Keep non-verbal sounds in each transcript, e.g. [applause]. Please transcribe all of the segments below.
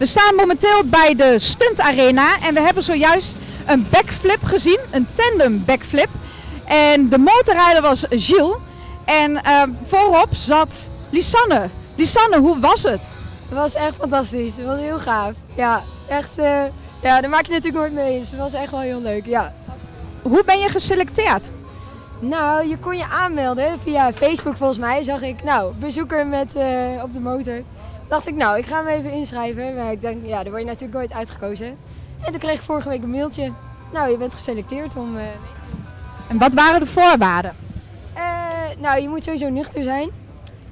We staan momenteel bij de Stunt Arena en we hebben zojuist een backflip gezien, een tandem backflip. En de motorrijder was Gilles en uh, voorop zat Lisanne. Lisanne, hoe was het? Het was echt fantastisch, het was heel gaaf. Ja, echt, uh, ja, daar maak je natuurlijk nooit mee eens. Het was echt wel heel leuk, ja. Hoe ben je geselecteerd? Nou, je kon je aanmelden via Facebook volgens mij. Zag ik, nou, bezoeker met, uh, op de motor. Dacht ik, nou, ik ga me even inschrijven. Maar ik denk, ja, daar word je natuurlijk nooit uitgekozen. En toen kreeg ik vorige week een mailtje. Nou, je bent geselecteerd om uh, mee te doen. En wat waren de voorwaarden? Uh, nou, je moet sowieso nuchter zijn.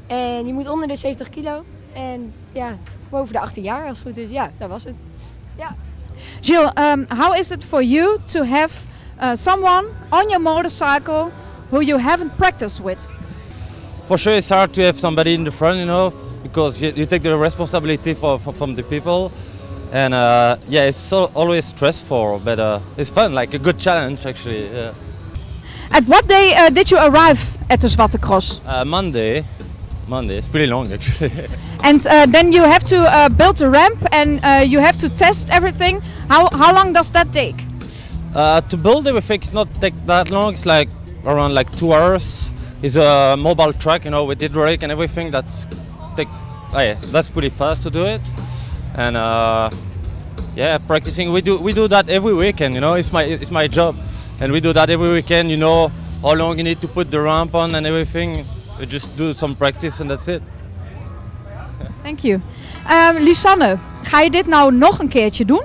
En je moet onder de 70 kilo. En ja, boven de 18 jaar als het goed is. Ja, dat was het. Ja. Jill, um, how is it for you to have uh, someone on your motorcycle who you haven't practiced with? For sure, it's hard to have somebody in the front, you know, because you, you take the responsibility for, for, from the people. And uh, yeah, it's so, always stressful, but uh, it's fun, like a good challenge actually. Yeah. At what day uh, did you arrive at the Zwarte Cross? Uh, Monday. Monday. It's pretty long actually. [laughs] and uh, then you have to uh, build a ramp and uh, you have to test everything. How how long does that take? Uh, to build everything, it's not take that long. It's like around like two hours. It's a mobile truck, you know, with hydraulic and everything. That's take. Oh yeah, that's pretty fast to do it. And uh, yeah, practicing. We do we do that every weekend. You know, it's my it's my job, and we do that every weekend. You know how long you need to put the ramp on and everything. We just do some practice and that's it. Thank you. Um, Lisanne, ga je dit nou nog een keertje doen?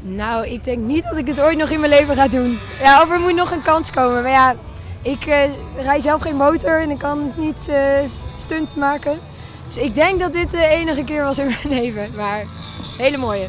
Nou, ik denk niet dat ik dit ooit nog in mijn leven ga doen. Ja, of er moet nog een kans komen. Maar ja, ik uh, rij zelf geen motor en ik kan niet uh, stunt maken. Dus ik denk dat dit de enige keer was in mijn [laughs] leven. Maar hele mooie.